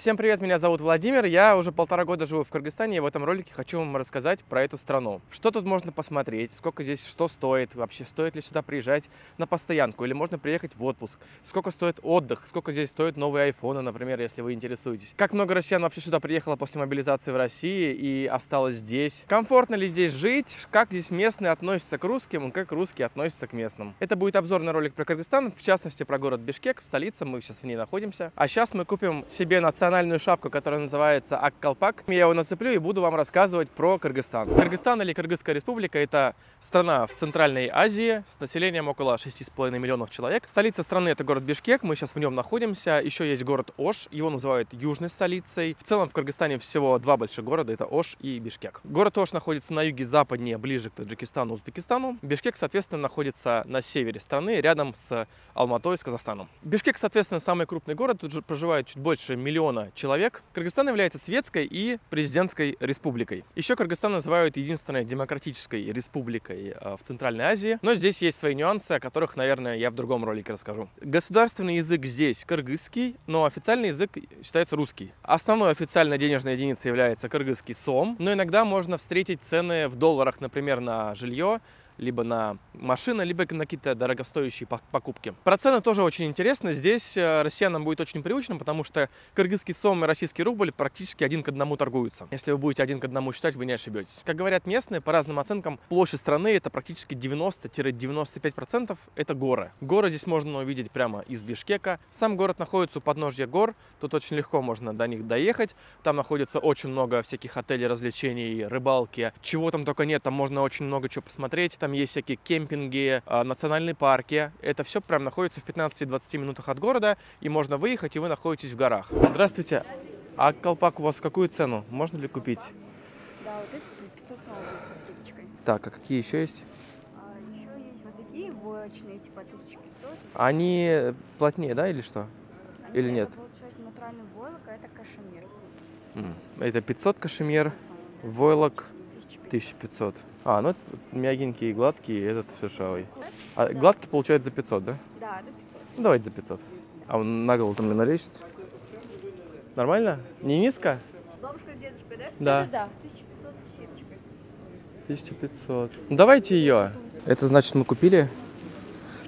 Всем привет, меня зовут Владимир. Я уже полтора года живу в Кыргызстане, и в этом ролике хочу вам рассказать про эту страну. Что тут можно посмотреть, сколько здесь что стоит, вообще стоит ли сюда приезжать на постоянку, или можно приехать в отпуск, сколько стоит отдых, сколько здесь стоят новые айфоны, например, если вы интересуетесь. Как много россиян вообще сюда приехало после мобилизации в России и осталось здесь. Комфортно ли здесь жить, как здесь местные относятся к русским, и как русские относятся к местным. Это будет обзорный ролик про Кыргызстан, в частности про город Бишкек, в столице, мы сейчас в ней находимся. А сейчас мы купим себе национальный национальную шапку, которая называется Аккалпак. Я его нацеплю и буду вам рассказывать про Кыргызстан. Кыргызстан или Кыргызская республика – это страна в Центральной Азии с населением около 6,5 миллионов человек. Столица страны – это город Бишкек, мы сейчас в нем находимся. Еще есть город Ош, его называют южной столицей. В целом в Кыргызстане всего два больших города – это Ош и Бишкек. Город Ош находится на юге западнее, ближе к Таджикистану, Узбекистану. Бишкек, соответственно, находится на севере страны, рядом с Алматой, с Казахстаном. Бишкек, соответственно, самый крупный город, тут же проживает чуть больше миллиона миллиона человек, Кыргызстан является светской и президентской республикой. Еще Кыргызстан называют единственной демократической республикой э, в Центральной Азии, но здесь есть свои нюансы, о которых, наверное, я в другом ролике расскажу. Государственный язык здесь кыргызский, но официальный язык считается русский. Основной официальной денежной единицей является кыргызский сом, но иногда можно встретить цены в долларах, например, на жилье, либо на машины, либо на какие-то дорогостоящие покупки. Про цены тоже очень интересно. Здесь э, россиянам будет очень привычно, потому что кыргызский сом и российский рубль практически один к одному торгуются. Если вы будете один к одному считать, вы не ошибетесь. Как говорят местные, по разным оценкам, площадь страны это практически 90-95% это горы. Горы здесь можно увидеть прямо из Бишкека. Сам город находится у подножья гор, тут очень легко можно до них доехать. Там находится очень много всяких отелей, развлечений, рыбалки, чего там только нет, там можно очень много чего посмотреть. Там там есть всякие кемпинги, а, национальные парки. Это все прям находится в 15-20 минутах от города, и можно выехать, и вы находитесь в горах. Здравствуйте. А колпак у вас в какую цену? Можно ли купить? Да, вот эти 500 со скидочкой. Так, а какие еще есть? А, еще есть вот такие войлочные, типа 1500. Они плотнее, да, или что? Они, или нет? Это получается натуральный войлок, а это кашемир. Это 500 кашемир, войлок 1500. А, ну мягенький и гладкий, этот шершавый. А да. гладкий получается за 500, да? Да, до 500. Ну, давайте за 500. А он на голову там мне налечит? Нормально? Не низко? Бабушка с дедушкой, да? Да. Да, 1500 с скидочкой. 1500. Ну, давайте ее. Это значит мы купили,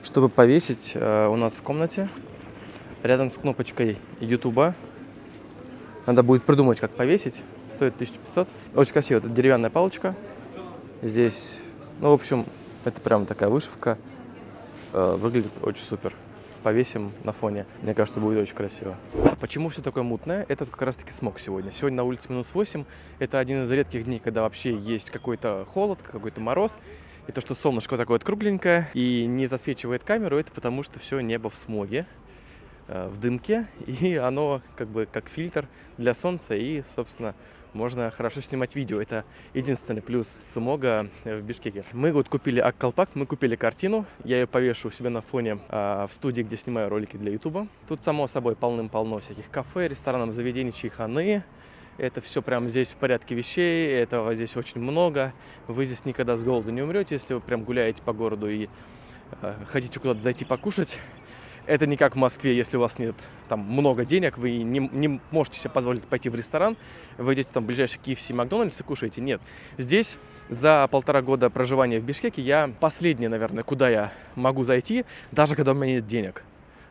чтобы повесить э, у нас в комнате рядом с кнопочкой YouTube. Надо будет придумать, как повесить. Стоит 1500. Очень красиво. Это деревянная палочка. Здесь, ну, в общем, это прям такая вышивка. Э, выглядит очень супер. Повесим на фоне. Мне кажется, будет очень красиво. Почему все такое мутное? Это как раз таки смог сегодня. Сегодня на улице минус 8. Это один из редких дней, когда вообще есть какой-то холод, какой-то мороз. И то, что солнышко такое вот кругленькое и не засвечивает камеру, это потому что все небо в смоге, в дымке, и оно как бы как фильтр для солнца, и, собственно, можно хорошо снимать видео. Это единственный плюс смога в Бишкеке. Мы вот купили Аккалпак, мы купили картину. Я ее повешу у себя на фоне а, в студии, где снимаю ролики для Ютуба. Тут, само собой, полным-полно всяких кафе, ресторанов, заведений, чайханы. Это все прям здесь в порядке вещей, этого здесь очень много. Вы здесь никогда с голоду не умрете, если вы прям гуляете по городу и э, хотите куда-то зайти покушать. Это не как в Москве, если у вас нет там много денег, вы не, не можете себе позволить пойти в ресторан, вы идете там в ближайший KFC, Макдональдс и кушаете. Нет. Здесь за полтора года проживания в Бишкеке я последнее, наверное, куда я могу зайти, даже когда у меня нет денег.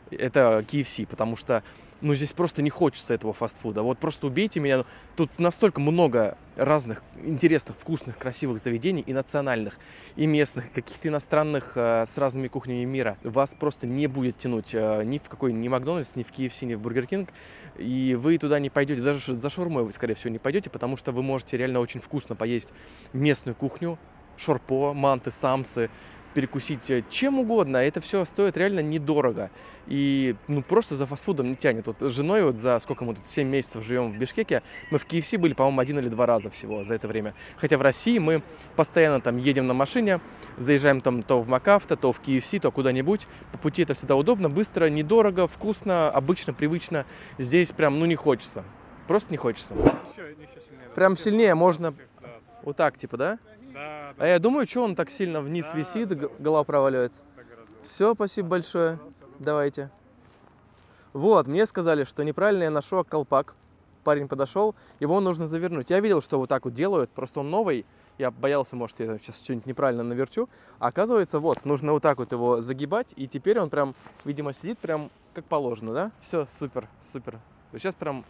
Это KFC, потому что ну, здесь просто не хочется этого фастфуда. Вот просто убейте меня. Тут настолько много разных интересных, вкусных, красивых заведений и национальных, и местных, каких-то иностранных э, с разными кухнями мира. Вас просто не будет тянуть э, ни в какой, ни Макдональдс, ни в KFC, ни в Бургер Кинг. И вы туда не пойдете, даже за шаурмой вы, скорее всего, не пойдете, потому что вы можете реально очень вкусно поесть местную кухню, шорпо, манты, самсы, перекусить э, чем угодно. Это все стоит реально недорого. И ну просто за фастфудом не тянет. Вот с женой вот за сколько мы тут 7 месяцев живем в Бишкеке, мы в KFC были, по-моему, один или два раза всего за это время. Хотя в России мы постоянно там едем на машине, заезжаем там то в Макафта, то в KFC, то куда-нибудь. По пути это всегда удобно, быстро, недорого, вкусно, обычно, привычно. Здесь прям, ну, не хочется. Просто не хочется. Еще, еще сильнее. Прям сильнее можно вот так, типа, да? Да, А я думаю, что он так сильно вниз да, висит, да, голова проваливается. Все, спасибо большое. Давайте. Вот, мне сказали, что неправильно я ношу колпак. парень подошел, его нужно завернуть. Я видел, что вот так вот делают, просто он новый, я боялся, может, я сейчас что-нибудь неправильно наверчу. А оказывается, вот, нужно вот так вот его загибать, и теперь он прям, видимо, сидит прям как положено, да? Все, супер, супер. Сейчас прям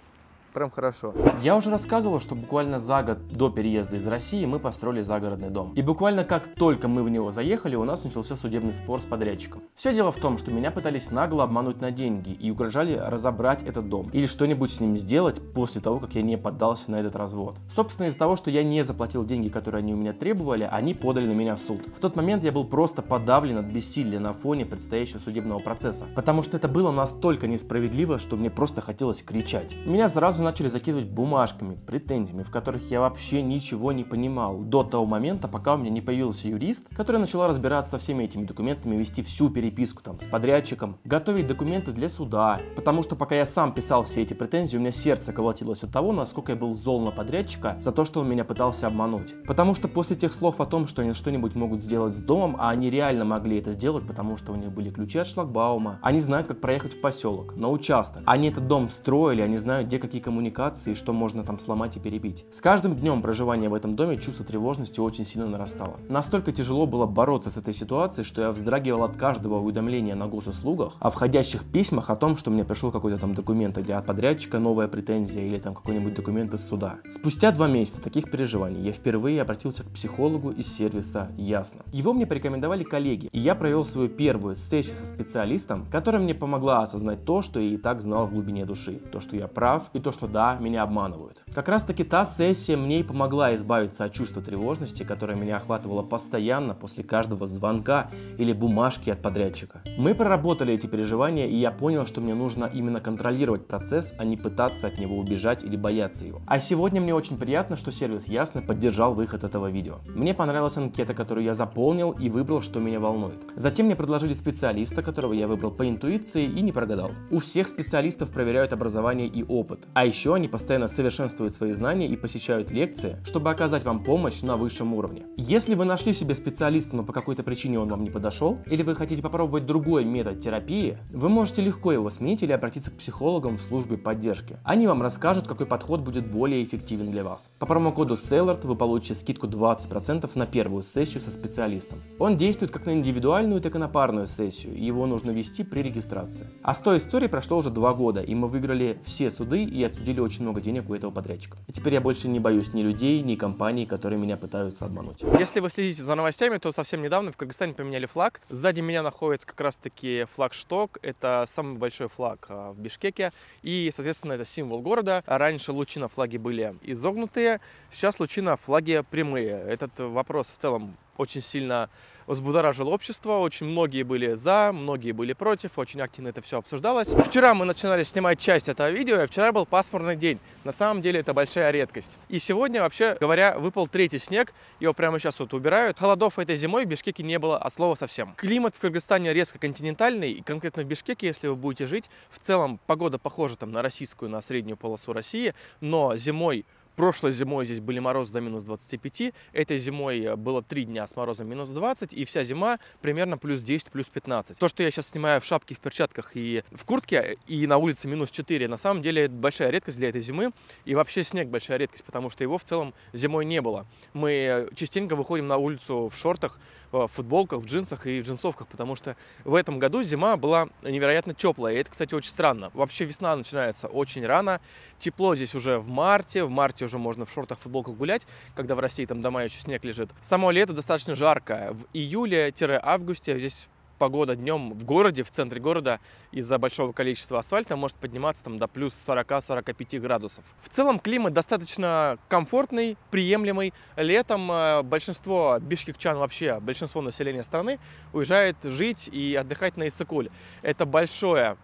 Прям хорошо. Я уже рассказывал, что буквально за год до переезда из России мы построили загородный дом. И буквально как только мы в него заехали, у нас начался судебный спор с подрядчиком. Все дело в том, что меня пытались нагло обмануть на деньги и угрожали разобрать этот дом или что-нибудь с ним сделать после того, как я не поддался на этот развод. Собственно, из-за того, что я не заплатил деньги, которые они у меня требовали, они подали на меня в суд. В тот момент я был просто подавлен от бессилия на фоне предстоящего судебного процесса, потому что это было настолько несправедливо, что мне просто хотелось кричать. Меня сразу сразу начали закидывать бумажками, претензиями, в которых я вообще ничего не понимал. До того момента, пока у меня не появился юрист, который начала разбираться со всеми этими документами, вести всю переписку там с подрядчиком, готовить документы для суда. Потому что пока я сам писал все эти претензии, у меня сердце колотилось от того, насколько я был зол на подрядчика за то, что он меня пытался обмануть. Потому что после тех слов о том, что они что-нибудь могут сделать с домом, а они реально могли это сделать, потому что у них были ключи от шлагбаума, они знают, как проехать в поселок, на участок. Они этот дом строили, они знают, где какие коммуникации, что можно там сломать и перебить. С каждым днем проживания в этом доме чувство тревожности очень сильно нарастало. Настолько тяжело было бороться с этой ситуацией, что я вздрагивал от каждого уведомления на госуслугах о входящих письмах о том, что мне пришел какой-то там документ или от подрядчика новая претензия или там какой-нибудь документ из суда. Спустя два месяца таких переживаний я впервые обратился к психологу из сервиса Ясно. Его мне порекомендовали коллеги, и я провел свою первую сессию со специалистом, которая мне помогла осознать то, что я и так знал в глубине души. То, что я прав, и то, что что да, меня обманывают. Как раз таки та сессия мне и помогла избавиться от чувства тревожности, которое меня охватывало постоянно после каждого звонка или бумажки от подрядчика. Мы проработали эти переживания, и я понял, что мне нужно именно контролировать процесс, а не пытаться от него убежать или бояться его. А сегодня мне очень приятно, что сервис Ясно поддержал выход этого видео. Мне понравилась анкета, которую я заполнил и выбрал, что меня волнует. Затем мне предложили специалиста, которого я выбрал по интуиции и не прогадал. У всех специалистов проверяют образование и опыт, а еще они постоянно совершенствуют свои знания и посещают лекции, чтобы оказать вам помощь на высшем уровне. Если вы нашли себе специалиста, но по какой-то причине он вам не подошел, или вы хотите попробовать другой метод терапии, вы можете легко его сменить или обратиться к психологам в службе поддержки. Они вам расскажут, какой подход будет более эффективен для вас. По промокоду SELLARD вы получите скидку 20% на первую сессию со специалистом. Он действует как на индивидуальную, так и на парную сессию, его нужно вести при регистрации. А с той истории прошло уже два года, и мы выиграли все суды и отсюда отсудили очень много денег у этого подрядчика. И теперь я больше не боюсь ни людей, ни компаний, которые меня пытаются обмануть. Если вы следите за новостями, то совсем недавно в Кыргызстане поменяли флаг. Сзади меня находится как раз-таки флагшток. Это самый большой флаг а, в Бишкеке. И, соответственно, это символ города. Раньше лучина флаги были изогнутые, сейчас лучина флаги прямые. Этот вопрос в целом очень сильно взбудоражил общество. Очень многие были за, многие были против, очень активно это все обсуждалось. Вчера мы начинали снимать часть этого видео, и вчера был пасмурный день. На самом деле это большая редкость. И сегодня, вообще говоря, выпал третий снег, его прямо сейчас вот убирают. Холодов этой зимой в Бишкеке не было от слова совсем. Климат в Кыргызстане резко континентальный, и конкретно в Бишкеке, если вы будете жить, в целом погода похожа там на российскую, на среднюю полосу России, но зимой Прошлой зимой здесь были морозы до минус 25, этой зимой э, было 3 дня с морозом минус 20, и вся зима примерно плюс 10, плюс 15. То, что я сейчас снимаю в шапке, в перчатках и в куртке, и на улице минус 4, на самом деле это большая редкость для этой зимы, и вообще снег большая редкость, потому что его в целом зимой не было. Мы частенько выходим на улицу в шортах, в футболках, в джинсах и в джинсовках, потому что в этом году зима была невероятно теплая, и это, кстати, очень странно. Вообще весна начинается очень рано, тепло здесь уже в марте, в марте можно в шортах, футболках гулять, когда в России там дома еще снег лежит. Само лето достаточно жаркое. В июле-августе здесь погода днем в городе, в центре города, из-за большого количества асфальта может подниматься там до плюс 40-45 градусов. В целом климат достаточно комфортный, приемлемый. Летом э, большинство бишкекчан вообще, большинство населения страны уезжает жить и отдыхать на Иссыкуль. Это большое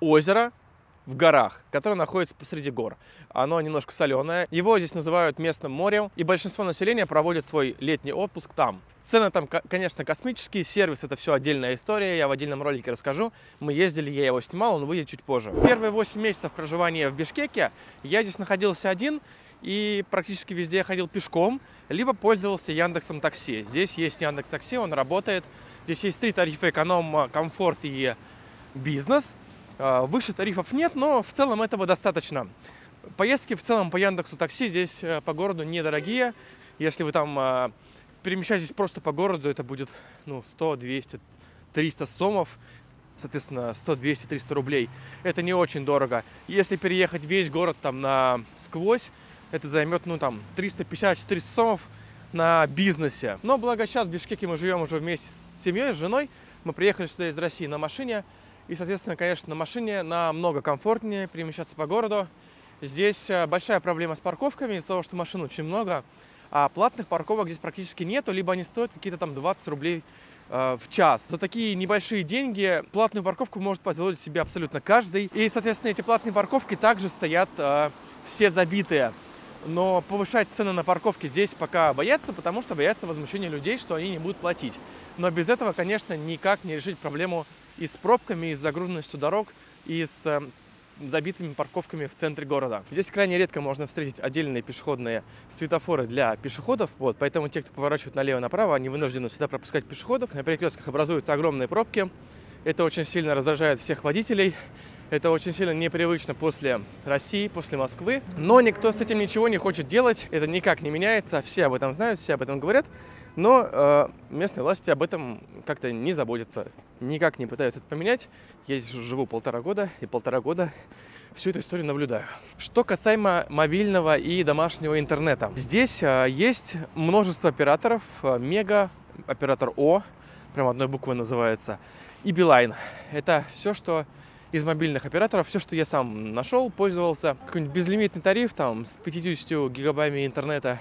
озеро, в горах, которое находится посреди гор. Оно немножко соленое. Его здесь называют местным морем, и большинство населения проводит свой летний отпуск там. Цены там, конечно, космические, сервис это все отдельная история, я в отдельном ролике расскажу. Мы ездили, я его снимал, он выйдет чуть позже. Первые 8 месяцев проживания в Бишкеке я здесь находился один, и практически везде я ходил пешком, либо пользовался Яндексом Такси. Здесь есть Яндекс Такси, он работает. Здесь есть три тарифа эконом, комфорт и бизнес. А, выше тарифов нет, но в целом этого достаточно. Поездки в целом по Яндексу Такси здесь э, по городу недорогие. Если вы там э, перемещаетесь просто по городу, это будет ну, 100, 200, 300 сомов соответственно, 100, 200, 300 рублей. Это не очень дорого. Если переехать весь город там на сквозь, это займет, ну, там, 350-400 сомов на бизнесе. Но благо сейчас в Бишкеке мы живем уже вместе с семьей, с женой. Мы приехали сюда из России на машине. И, соответственно, конечно, на машине намного комфортнее перемещаться по городу. Здесь э, большая проблема с парковками из-за того, что машин очень много. А платных парковок здесь практически нету, либо они стоят какие-то там 20 рублей Э, в час. За такие небольшие деньги платную парковку может позволить себе абсолютно каждый. И, соответственно, эти платные парковки также стоят э, все забитые. Но повышать цены на парковки здесь пока боятся, потому что боятся возмущения людей, что они не будут платить. Но без этого, конечно, никак не решить проблему и с пробками, и с загруженностью дорог, и с э, забитыми парковками в центре города. Здесь крайне редко можно встретить отдельные пешеходные светофоры для пешеходов, вот, поэтому те, кто поворачивает налево-направо, они вынуждены всегда пропускать пешеходов. На перекрестках образуются огромные пробки. Это очень сильно раздражает всех водителей. Это очень сильно непривычно после России, после Москвы. Но никто с этим ничего не хочет делать. Это никак не меняется. Все об этом знают, все об этом говорят. Но э, местные власти об этом как-то не заботятся, никак не пытаются это поменять. Я здесь живу полтора года, и полтора года всю эту историю наблюдаю. Что касаемо мобильного и домашнего интернета. Здесь э, есть множество операторов. Э, Мега, оператор О, прям одной буквой называется, и Билайн. Это все, что из мобильных операторов, все, что я сам нашел, пользовался. Какой-нибудь безлимитный тариф там с 50 гигабайтами интернета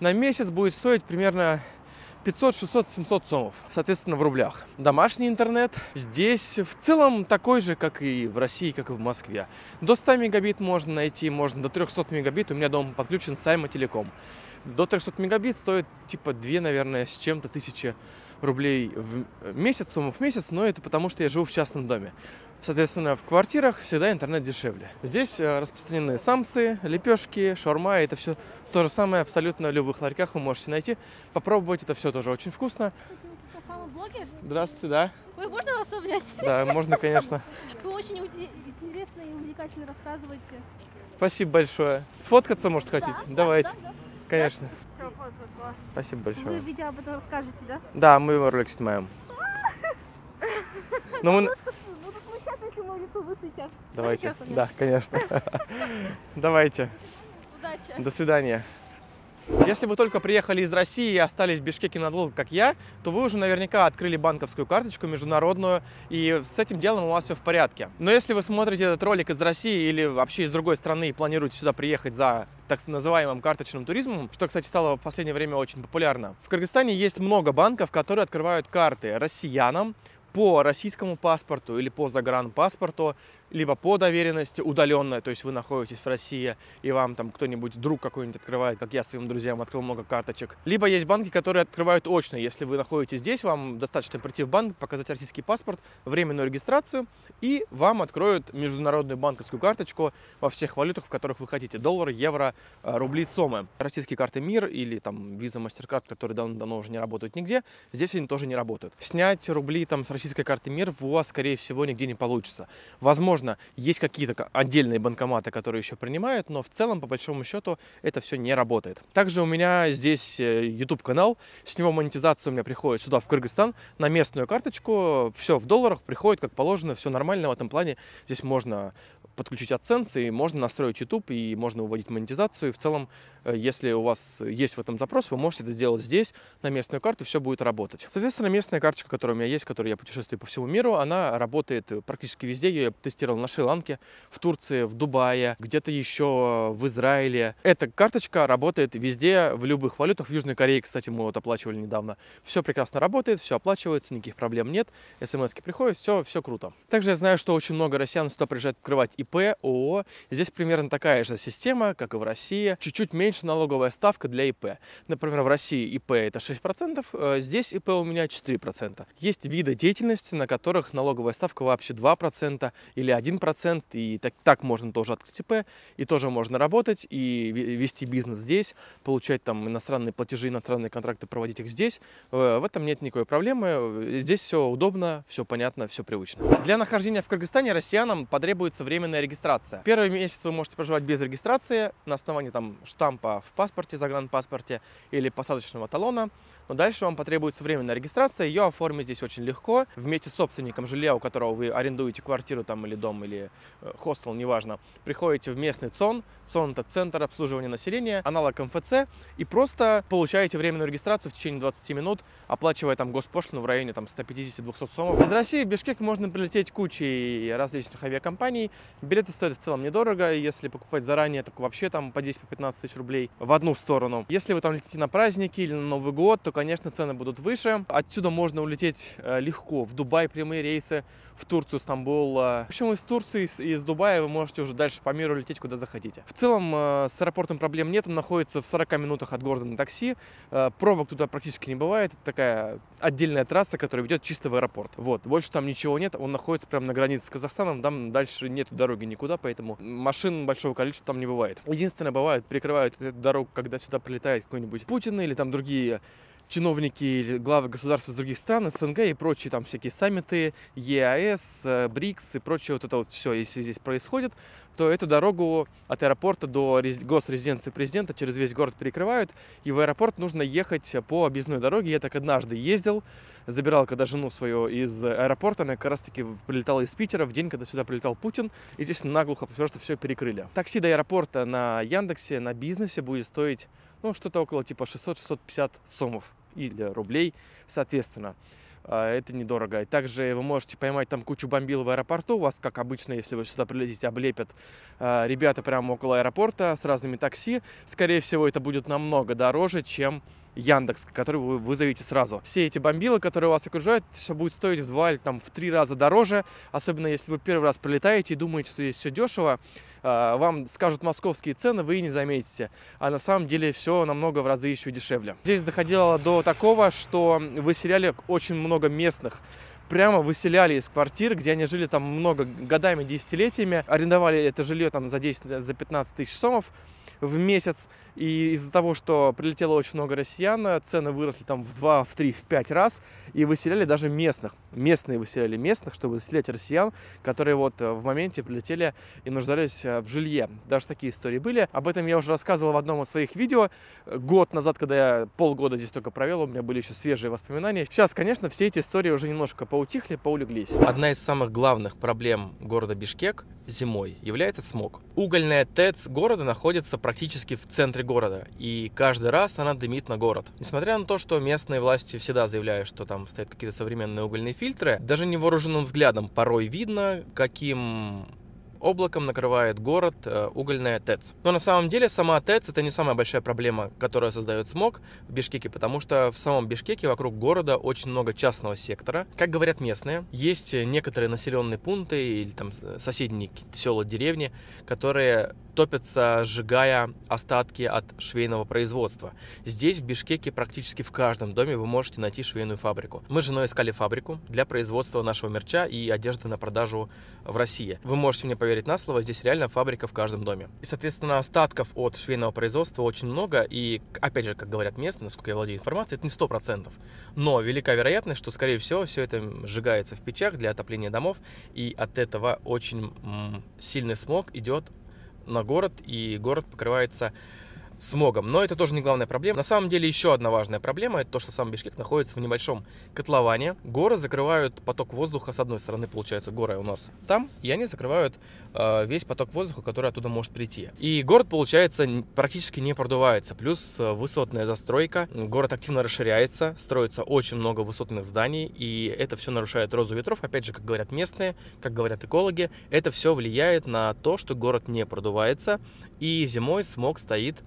на месяц будет стоить примерно 500, 600, 700 сомов, соответственно, в рублях. Домашний интернет здесь в целом такой же, как и в России, как и в Москве. До 100 мегабит можно найти, можно до 300 мегабит. У меня дома подключен Сайма Телеком. До 300 мегабит стоит типа 2, наверное, с чем-то тысячи рублей в месяц, сумму в месяц, но это потому, что я живу в частном доме. Соответственно, в квартирах всегда интернет дешевле. Здесь э, распространены самсы, лепешки, шаурма. Это все то же самое абсолютно в любых ларьках вы можете найти. Попробовать это все тоже очень вкусно. блогер? Здравствуйте, да. Ой, можно вас обнять? Да, можно, конечно. Вы очень интересно и увлекательно рассказываете. Спасибо большое. Сфоткаться, может, хотите? Да, Давайте. Да, да. Конечно. Все, фото. Спасибо Вы большое. видео об этом расскажете, да? Да, мы ролик снимаем. Но мы... Лицо высветят. Давайте. Да, конечно. Давайте. Удачи. До свидания. Если вы только приехали из России и остались в Бишкеке надолго, как я, то вы уже наверняка открыли банковскую карточку международную, и с этим делом у вас все в порядке. Но если вы смотрите этот ролик из России или вообще из другой страны и планируете сюда приехать за так называемым карточным туризмом, что, кстати, стало в последнее время очень популярно. В Кыргызстане есть много банков, которые открывают карты россиянам, по российскому паспорту или по загранпаспорту, либо по доверенности удаленная, то есть вы находитесь в России и вам там кто-нибудь, друг какой-нибудь открывает, как я своим друзьям открыл много карточек. Либо есть банки, которые открывают очно, если вы находитесь здесь, вам достаточно прийти в банк, показать российский паспорт, временную регистрацию, и вам откроют международную банковскую карточку во всех валютах, в которых вы хотите. Доллар, евро, э, рубли, сомы. Российские карты МИР или там Visa, MasterCard, которые давно уже не работают нигде, здесь они тоже не работают. Снять рубли там с российской карты МИР у вас, скорее всего, нигде не получится. Возможно, Возможно, есть какие-то отдельные банкоматы, которые еще принимают, но в целом, по большому счету, это все не работает. Также у меня здесь э, YouTube канал, с него монетизация у меня приходит сюда, в Кыргызстан, на местную карточку, все в долларах, приходит как положено, все нормально в этом плане. Здесь можно подключить AdSense, и можно настроить YouTube, и можно уводить монетизацию. И в целом, если у вас есть в этом запрос, вы можете это сделать здесь, на местную карту, все будет работать. Соответственно, местная карточка, которая у меня есть, которой я путешествую по всему миру, она работает практически везде. Я тестировал на Шри-Ланке, в Турции, в Дубае, где-то еще в Израиле. Эта карточка работает везде, в любых валютах. В Южной Корее, кстати, мы вот оплачивали недавно. Все прекрасно работает, все оплачивается, никаких проблем нет. СМС-ки приходят, все, все круто. Также я знаю, что очень много россиян сюда приезжают открывать ИП, ООО. Здесь примерно такая же система, как и в России. Чуть-чуть меньше налоговая ставка для ИП. Например, в России ИП это 6%, э, здесь ИП у меня 4%. Есть виды деятельности, на которых налоговая ставка вообще 2% или 1%, и так, так можно тоже открыть ИП, и тоже можно работать, и вести бизнес здесь, получать там иностранные платежи, иностранные контракты, проводить их здесь. Э, в этом нет никакой проблемы. Здесь все удобно, все понятно, все привычно. Для нахождения в Кыргызстане россиянам потребуется временная регистрация. Первый месяц вы можете проживать без регистрации на основании там штампа в паспорте, загранпаспорте или посадочного талона. Но дальше вам потребуется временная регистрация. Ее оформить здесь очень легко. Вместе с собственником жилья, у которого вы арендуете квартиру там или дом, или э, хостел, неважно, приходите в местный ЦОН. ЦОН – это Центр обслуживания населения, аналог МФЦ, и просто получаете временную регистрацию в течение 20 минут, оплачивая там госпошлину в районе там 150-200 сомов. Из России в Бишкек можно прилететь кучей различных авиакомпаний. Билеты стоят в целом недорого. Если покупать заранее, так вообще там по 10-15 тысяч рублей в одну сторону. Если вы там летите на праздники или на Новый год, то конечно, цены будут выше. Отсюда можно улететь э, легко. В Дубай прямые рейсы, в Турцию, Стамбул. В общем, из Турции, из Дубая вы можете уже дальше по миру лететь, куда захотите. В целом, э, с аэропортом проблем нет. Он находится в 40 минутах от города на такси. Э, пробок туда практически не бывает. Это такая отдельная трасса, которая ведет чисто в аэропорт. Вот. Больше там ничего нет. Он находится прямо на границе с Казахстаном. Там дальше нету дороги никуда, поэтому машин большого количества там не бывает. Единственное, бывает, прикрывают эту дорогу, когда сюда прилетает какой-нибудь Путин или там другие чиновники или главы государств из других стран, СНГ и прочие там всякие саммиты, ЕАЭС, э, БРИКС и прочее вот это вот все, если здесь происходит, то эту дорогу от аэропорта до госрезиденции президента через весь город перекрывают, и в аэропорт нужно ехать по объездной дороге. Я так однажды ездил, забирал когда жену свою из аэропорта, она как раз таки прилетала из Питера в день, когда сюда прилетал Путин, и здесь наглухо просто все перекрыли. Такси до аэропорта на Яндексе, на бизнесе будет стоить ну, что-то около типа 600-650 сомов или рублей, соответственно. А, это недорого. И также вы можете поймать там кучу бомбил в аэропорту. У вас, как обычно, если вы сюда прилетите, облепят а, ребята прямо около аэропорта с разными такси. Скорее всего, это будет намного дороже, чем Яндекс, который вы вызовете сразу. Все эти бомбилы, которые вас окружают, все будет стоить в два или там в три раза дороже. Особенно если вы первый раз прилетаете и думаете, что здесь все дешево. А, вам скажут московские цены, вы и не заметите. А на самом деле все намного в разы еще дешевле. Здесь доходило до такого, что выселяли очень много местных прямо выселяли из квартир, где они жили там много годами, десятилетиями, арендовали это жилье там за 10, за 15 тысяч сомов в месяц. И из-за того, что прилетело очень много россиян, цены выросли там в 2, в 3, в 5 раз. И выселяли даже местных. Местные выселяли местных, чтобы заселять россиян, которые вот э, в моменте прилетели и нуждались э, в жилье. Даже такие истории были. Об этом я уже рассказывал в одном из своих видео. Год назад, когда я полгода здесь только провел, у меня были еще свежие воспоминания. Сейчас, конечно, все эти истории уже немножко поутихли, поулеглись. Одна из самых главных проблем города Бишкек зимой является смог. Угольная ТЭЦ города находится практически в центре города, и каждый раз она дымит на город. Несмотря на то, что местные власти всегда заявляют, что там стоят какие-то современные угольные фильтры, даже невооруженным взглядом порой видно, каким облаком накрывает город э, угольная ТЭЦ. Но на самом деле сама ТЭЦ это не самая большая проблема, которая создает смог в Бишкеке, потому что в самом Бишкеке вокруг города очень много частного сектора. Как говорят местные, есть некоторые населенные пункты или там соседние села, деревни, которые топятся, сжигая остатки от швейного производства. Здесь, в Бишкеке, практически в каждом доме вы можете найти швейную фабрику. Мы с женой искали фабрику для производства нашего мерча и одежды на продажу в России. Вы можете мне поверить на слово, здесь реально фабрика в каждом доме. И, соответственно, остатков от швейного производства очень много. И, опять же, как говорят местные, насколько я владею информацией, это не сто процентов. Но велика вероятность, что, скорее всего, все это сжигается в печах для отопления домов. И от этого очень сильный смог идет на город, и город покрывается смогом. Но это тоже не главная проблема. На самом деле еще одна важная проблема это то, что сам Бишкек находится в небольшом котловане. Горы закрывают поток воздуха. С одной стороны, получается, горы у нас там, и они закрывают весь поток воздуха, который оттуда может прийти. И город, получается, практически не продувается. Плюс э, высотная застройка. Город активно расширяется, строится очень много высотных зданий, и это все нарушает розу ветров. Опять же, как говорят местные, как говорят экологи, это все влияет на то, что город не продувается, и зимой смог стоит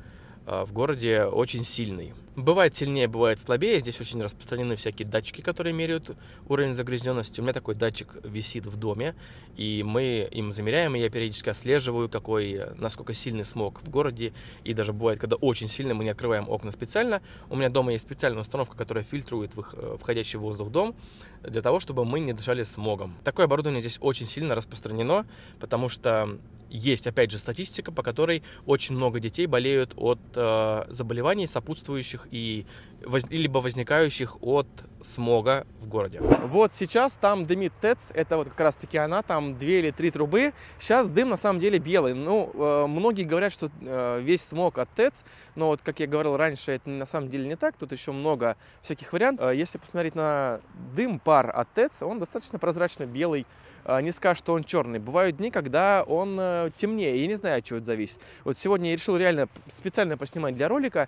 а, в городе очень сильный. Бывает сильнее, бывает слабее. Здесь очень распространены всякие датчики, которые меряют уровень загрязненности. У меня такой датчик висит в доме, и мы им замеряем, и я периодически отслеживаю, какой, насколько сильный смог в городе. И даже бывает, когда очень сильный, мы не открываем окна специально. У меня дома есть специальная установка, которая фильтрует э, входящий воздух в дом, для того, чтобы мы не дышали смогом. Такое оборудование здесь очень сильно распространено, потому что есть, опять же, статистика, по которой очень много детей болеют от э, заболеваний, сопутствующих и воз, либо возникающих от смога в городе. Вот сейчас там дымит ТЭЦ, это вот как раз таки она, там две или три трубы. Сейчас дым на самом деле белый. Ну, э, многие говорят, что э, весь смог от ТЭЦ, но вот, как я говорил раньше, это на самом деле не так. Тут еще много всяких вариантов. Э, если посмотреть на дым, пар от ТЭЦ, он достаточно прозрачно белый не скажешь, что он черный. Бывают дни, когда он темнее. Я не знаю, от чего это зависит. Вот сегодня я решил реально специально поснимать для ролика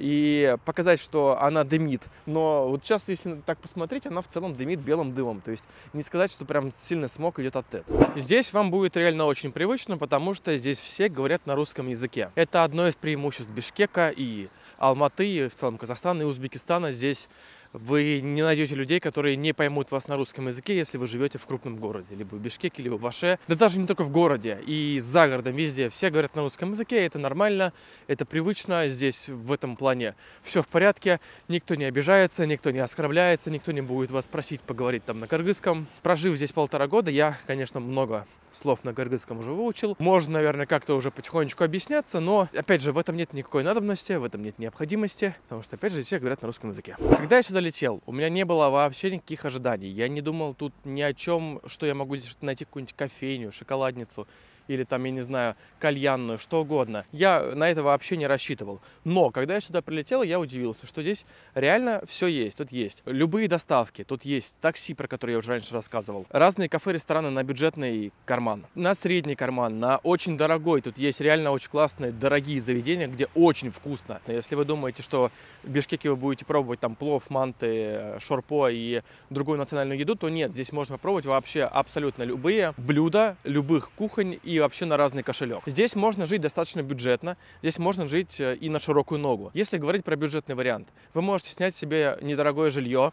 и показать, что она дымит. Но вот сейчас, если так посмотреть, она в целом дымит белым дымом. То есть не сказать, что прям сильный смог идет от ТЭЦ. Здесь вам будет реально очень привычно, потому что здесь все говорят на русском языке. Это одно из преимуществ Бишкека и Алматы, и в целом Казахстана и Узбекистана. Здесь вы не найдете людей, которые не поймут вас на русском языке, если вы живете в крупном городе, либо в Бишкеке, либо в Аше. Да даже не только в городе, и за городом, везде. Все говорят на русском языке, это нормально, это привычно, здесь в этом плане все в порядке, никто не обижается, никто не оскорбляется, никто не будет вас просить поговорить там на кыргызском. Прожив здесь полтора года, я, конечно, много слов на кыргызском уже выучил. Можно, наверное, как-то уже потихонечку объясняться, но, опять же, в этом нет никакой надобности, в этом нет необходимости, потому что, опять же, все говорят на русском языке. Когда я сюда летел, у меня не было вообще никаких ожиданий. Я не думал тут ни о чем, что я могу здесь найти какую-нибудь кофейню, шоколадницу или там, я не знаю, кальянную, что угодно. Я на это вообще не рассчитывал. Но когда я сюда прилетел, я удивился, что здесь реально все есть. Тут есть любые доставки, тут есть такси, про которые я уже раньше рассказывал, разные кафе, рестораны на бюджетный карман, на средний карман, на очень дорогой. Тут есть реально очень классные, дорогие заведения, где очень вкусно. Если вы думаете, что в Бишкеке вы будете пробовать там плов, манты, шорпо и другую национальную еду, то нет, здесь можно попробовать вообще абсолютно любые блюда любых кухонь и вообще на разный кошелек. Здесь можно жить достаточно бюджетно, здесь можно жить э, и на широкую ногу. Если говорить про бюджетный вариант, вы можете снять себе недорогое жилье,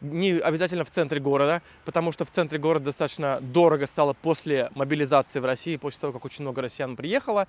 не обязательно в центре города, потому что в центре города достаточно дорого стало после мобилизации в России, после того, как очень много россиян приехало.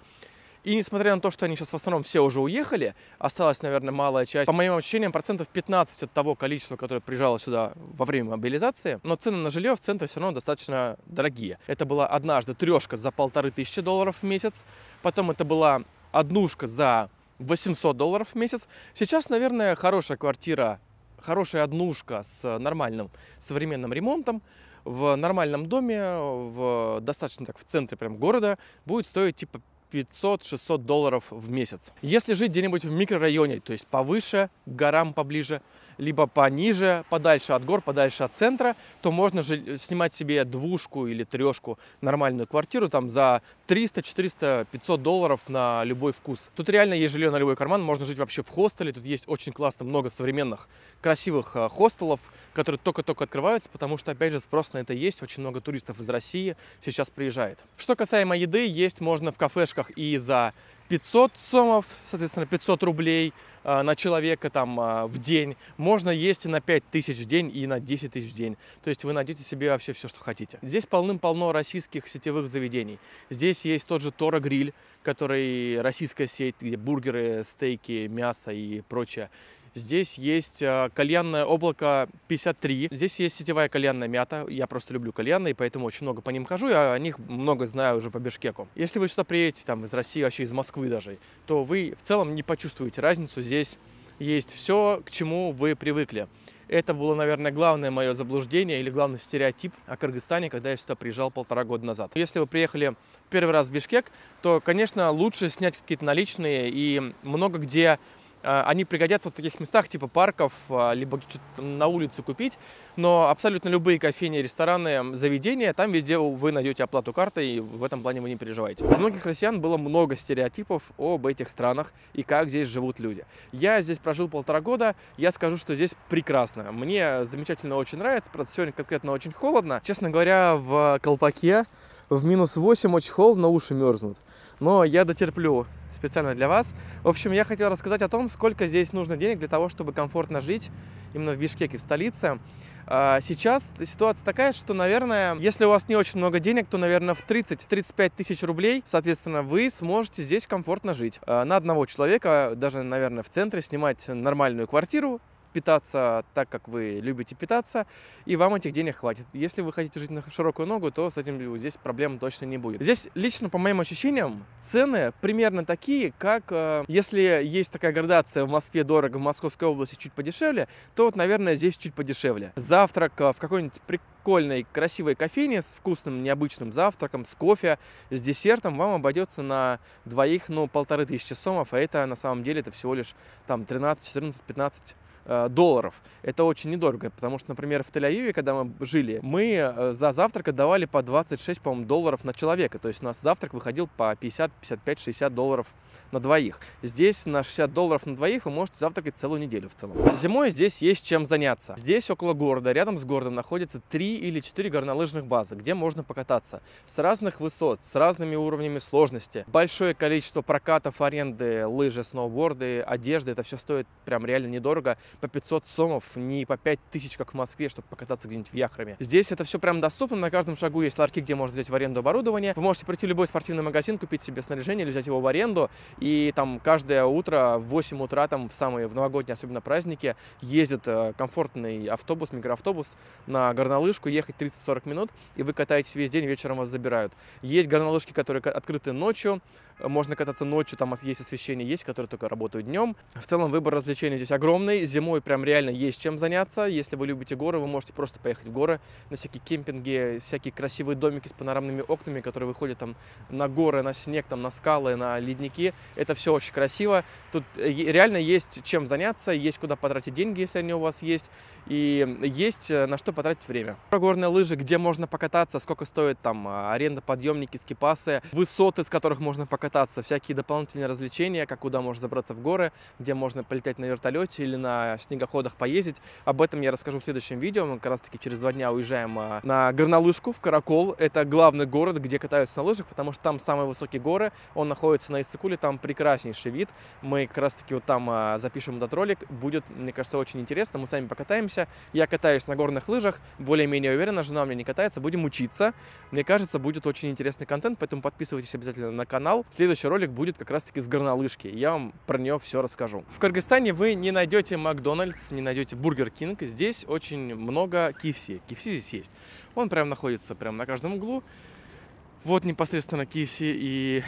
И несмотря на то, что они сейчас в основном все уже уехали, осталась, наверное, малая часть, по моим ощущениям, процентов 15 от того количества, которое приезжало сюда во время мобилизации. Но цены на жилье в центре все равно достаточно дорогие. Это была однажды трешка за полторы тысячи долларов в месяц, потом это была однушка за 800 долларов в месяц. Сейчас, наверное, хорошая квартира, хорошая однушка с нормальным современным ремонтом в нормальном доме, в достаточно так в центре прям города, будет стоить типа 500-600 долларов в месяц. Если жить где-нибудь в микрорайоне, то есть повыше, к горам поближе, либо пониже, подальше от гор, подальше от центра, то можно же снимать себе двушку или трешку, нормальную квартиру там за 300, 400, 500 долларов на любой вкус. Тут реально есть жилье на любой карман, можно жить вообще в хостеле, тут есть очень классно много современных красивых э, хостелов, которые только-только открываются, потому что, опять же, спрос на это есть, очень много туристов из России сейчас приезжает. Что касаемо еды, есть можно в кафешках и за 500 сомов, соответственно, 500 рублей э, на человека там э, в день. Можно есть и на 5 тысяч в день, и на 10 тысяч в день. То есть вы найдете себе вообще все, что хотите. Здесь полным-полно российских сетевых заведений. Здесь есть тот же Тора Гриль, который российская сеть, где бургеры, стейки, мясо и прочее. Здесь есть э, кальянное облако 53. Здесь есть сетевая кальянная мята. Я просто люблю кальянные, поэтому очень много по ним хожу. Я о них много знаю уже по Бишкеку. Если вы сюда приедете там из России, вообще из Москвы даже, то вы в целом не почувствуете разницу. Здесь есть все, к чему вы привыкли. Это было, наверное, главное мое заблуждение или главный стереотип о Кыргызстане, когда я сюда приезжал полтора года назад. Если вы приехали первый раз в Бишкек, то, конечно, лучше снять какие-то наличные и много где они пригодятся в таких местах, типа парков, а, либо что-то на улице купить. Но абсолютно любые кофейни, рестораны, заведения, там везде вы найдете оплату картой, и в этом плане вы не переживаете. У многих россиян было много стереотипов об этих странах и как здесь живут люди. Я здесь прожил полтора года, я скажу, что здесь прекрасно. Мне замечательно очень нравится, просто сегодня конкретно очень холодно. Честно говоря, в Колпаке в минус 8 очень холодно, уши мерзнут. Но я дотерплю специально для вас. В общем, я хотел рассказать о том, сколько здесь нужно денег для того, чтобы комфортно жить именно в Бишкеке, в столице. А, сейчас ситуация такая, что, наверное, если у вас не очень много денег, то, наверное, в 30-35 тысяч рублей, соответственно, вы сможете здесь комфортно жить. А, на одного человека, даже, наверное, в центре снимать нормальную квартиру, питаться так, как вы любите питаться, и вам этих денег хватит. Если вы хотите жить на широкую ногу, то с этим здесь проблем точно не будет. Здесь лично, по моим ощущениям, цены примерно такие, как э, если есть такая градация в Москве дорого, в Московской области чуть подешевле, то вот, наверное, здесь чуть подешевле. Завтрак э, в какой-нибудь прикольной, красивой кофейне с вкусным, необычным завтраком, с кофе, с десертом вам обойдется на двоих, ну, полторы тысячи сомов, а это на самом деле это всего лишь там 13, 14, 15 Э, долларов. Это очень недорого, потому что, например, в Тель-Авиве, когда мы жили, мы э, за завтрак давали по 26, по-моему, долларов на человека. То есть у нас завтрак выходил по 50, 55, 60 долларов на двоих. Здесь на 60 долларов на двоих вы можете завтракать целую неделю в целом. Зимой здесь есть чем заняться. Здесь около города, рядом с городом находится 3 или 4 горнолыжных базы, где можно покататься с разных высот, с разными уровнями сложности. Большое количество прокатов, аренды, лыжи, сноуборды, одежды. Это все стоит прям реально недорого. По 500 сомов, не по 5000, как в Москве, чтобы покататься где-нибудь в Яхраме. Здесь это все прям доступно. На каждом шагу есть ларьки, где можно взять в аренду оборудование. Вы можете прийти в любой спортивный магазин, купить себе снаряжение или взять его в аренду и там каждое утро в 8 утра, там в самые в новогодние особенно праздники, ездит э, комфортный автобус, микроавтобус на горнолыжку, ехать 30-40 минут, и вы катаетесь весь день, вечером вас забирают. Есть горнолыжки, которые открыты ночью, можно кататься ночью, там есть освещение, есть, которые только работают днем. В целом выбор развлечений здесь огромный. Зимой прям реально есть чем заняться. Если вы любите горы, вы можете просто поехать в горы на всякие кемпинги, всякие красивые домики с панорамными окнами, которые выходят там на горы, на снег, там на скалы, на ледники. Это все очень красиво. Тут э, реально есть чем заняться, есть куда потратить деньги, если они у вас есть, и есть э, на что потратить время. Горные лыжи, где можно покататься, сколько стоит там а, аренда, подъемники, скипасы, высоты, с которых можно покататься покататься, всякие дополнительные развлечения, как куда можно забраться в горы, где можно полетать на вертолете или на снегоходах поездить. Об этом я расскажу в следующем видео. Мы как раз таки через два дня уезжаем а, на горнолыжку в Каракол. Это главный город, где катаются на лыжах, потому что там самые высокие горы. Он находится на Иссыкуле, там прекраснейший вид. Мы как раз таки вот там а, запишем этот ролик. Будет, мне кажется, очень интересно. Мы сами покатаемся. Я катаюсь на горных лыжах, более-менее уверенно, жена у меня не катается. Будем учиться. Мне кажется, будет очень интересный контент, поэтому подписывайтесь обязательно на канал. Следующий ролик будет как раз-таки с горнолыжки. Я вам про нее все расскажу. В Кыргызстане вы не найдете Макдональдс, не найдете Бургер Кинг. Здесь очень много KFC. KFC здесь есть. Он прям находится прям на каждом углу. Вот непосредственно KFC и,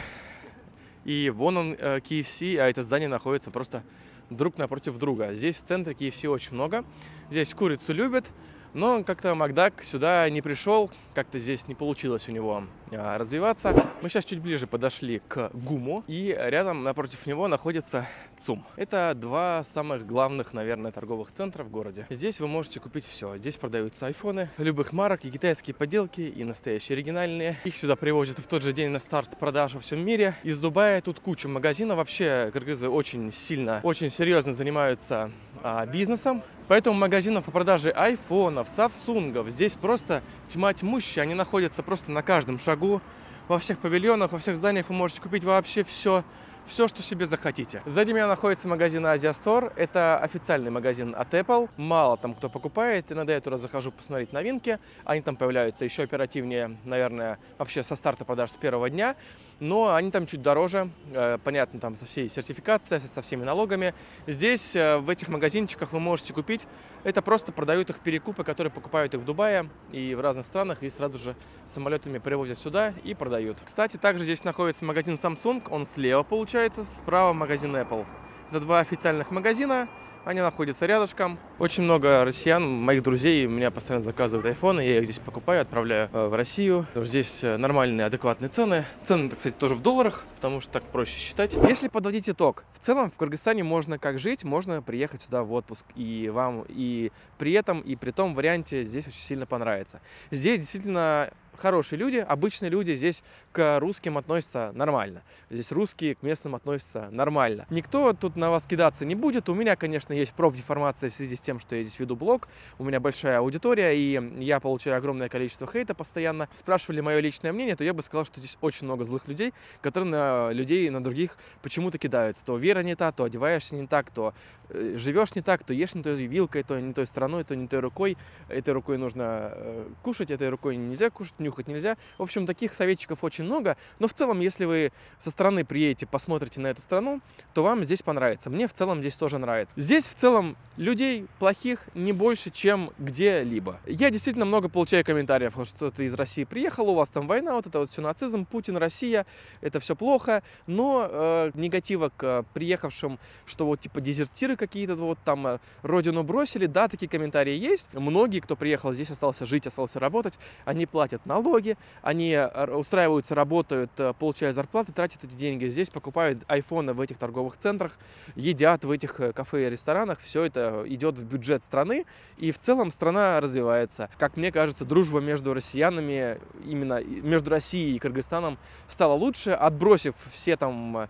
и вон он KFC, э, а это здание находится просто друг напротив друга. Здесь в центре KFC очень много. Здесь курицу любят. Но как-то Макдак сюда не пришел, как-то здесь не получилось у него а, развиваться. Мы сейчас чуть ближе подошли к ГУМу, и рядом напротив него находится ЦУМ. Это два самых главных, наверное, торговых центра в городе. Здесь вы можете купить все. Здесь продаются айфоны любых марок, и китайские поделки, и настоящие оригинальные. Их сюда привозят в тот же день на старт продаж во всем мире. Из Дубая тут куча магазинов. Вообще кыргызы очень сильно, очень серьезно занимаются а, бизнесом. Поэтому магазинов по продаже айфонов, самсунгов здесь просто тьма тьмущая. Они находятся просто на каждом шагу. Во всех павильонах, во всех зданиях вы можете купить вообще все все, что себе захотите. Сзади меня находится магазин Asia Store. Это официальный магазин от Apple. Мало там кто покупает. Иногда я туда захожу посмотреть новинки. Они там появляются еще оперативнее, наверное, вообще со старта продаж с первого дня. Но они там чуть дороже. Э, понятно, там со всей сертификацией, со всеми налогами. Здесь, э, в этих магазинчиках вы можете купить. Это просто продают их перекупы, которые покупают их в Дубае и в разных странах. И сразу же самолетами привозят сюда и продают. Кстати, также здесь находится магазин Samsung. Он слева получается справа магазин Apple. За два официальных магазина, они находятся рядышком. Очень много россиян, моих друзей, меня постоянно заказывают айфоны, я их здесь покупаю, отправляю э, в Россию. Здесь э, нормальные, адекватные цены. Цены, кстати, тоже в долларах, потому что так проще считать. Если подводить итог, в целом в Кыргызстане можно как жить, можно приехать сюда в отпуск. И вам и при этом, и при том варианте здесь очень сильно понравится. Здесь действительно хорошие люди, обычные люди здесь к русским относятся нормально. Здесь русские к местным относятся нормально. Никто тут на вас кидаться не будет. У меня, конечно, есть профдеформация в связи с тем, что я здесь веду блог. У меня большая аудитория, и я получаю огромное количество хейта постоянно. Спрашивали мое личное мнение, то я бы сказал, что здесь очень много злых людей, которые на людей, на других почему-то кидаются. То вера не та, то одеваешься не так, то э, живешь не так, то ешь не той вилкой, то не той страной, то не той рукой. Этой рукой нужно э, кушать, этой рукой нельзя кушать нюхать нельзя. В общем, таких советчиков очень много. Но в целом, если вы со стороны приедете, посмотрите на эту страну, то вам здесь понравится. Мне в целом здесь тоже нравится. Здесь в целом людей плохих не больше, чем где-либо. Я действительно много получаю комментариев, что ты из России приехал, у вас там война, вот это вот все нацизм, Путин, Россия, это все плохо. Но э, негатива к приехавшим, что вот типа дезертиры какие-то вот там э, родину бросили, да, такие комментарии есть. Многие, кто приехал здесь, остался жить, остался работать, они платят налоги, они э, устраиваются, работают, э, получают зарплаты, тратят эти деньги здесь, покупают айфоны в этих торговых центрах, едят в этих э, кафе и ресторанах, все это идет в бюджет страны, и в целом страна развивается. Как мне кажется, дружба между россиянами, именно между Россией и Кыргызстаном стала лучше, отбросив все там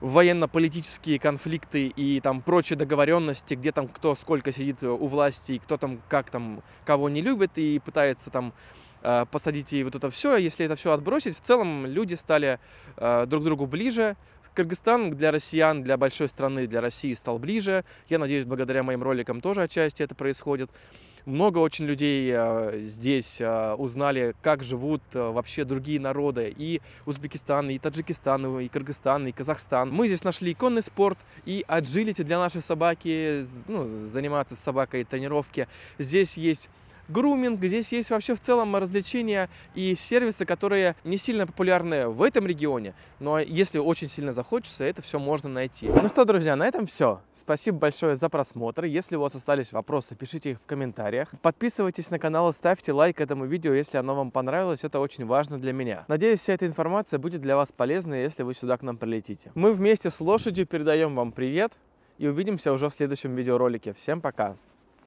военно-политические конфликты и там прочие договоренности, где там кто сколько сидит у власти, и кто там как там кого не любит и пытается там посадить и вот это все. Если это все отбросить, в целом люди стали э, друг другу ближе. Кыргызстан для россиян, для большой страны, для России стал ближе. Я надеюсь, благодаря моим роликам тоже отчасти это происходит много очень людей э, здесь э, узнали, как живут э, вообще другие народы. И Узбекистан, и Таджикистан, и Кыргызстан, и Казахстан. Мы здесь нашли конный спорт и аджилити для нашей собаки, ну, заниматься с собакой, тренировки. Здесь есть груминг, здесь есть вообще в целом развлечения и сервисы, которые не сильно популярны в этом регионе, но если очень сильно захочется, это все можно найти. Ну что, друзья, на этом все. Спасибо большое за просмотр. Если у вас остались вопросы, пишите их в комментариях. Подписывайтесь на канал и ставьте лайк этому видео, если оно вам понравилось. Это очень важно для меня. Надеюсь, вся эта информация будет для вас полезной, если вы сюда к нам прилетите. Мы вместе с лошадью передаем вам привет и увидимся уже в следующем видеоролике. Всем пока!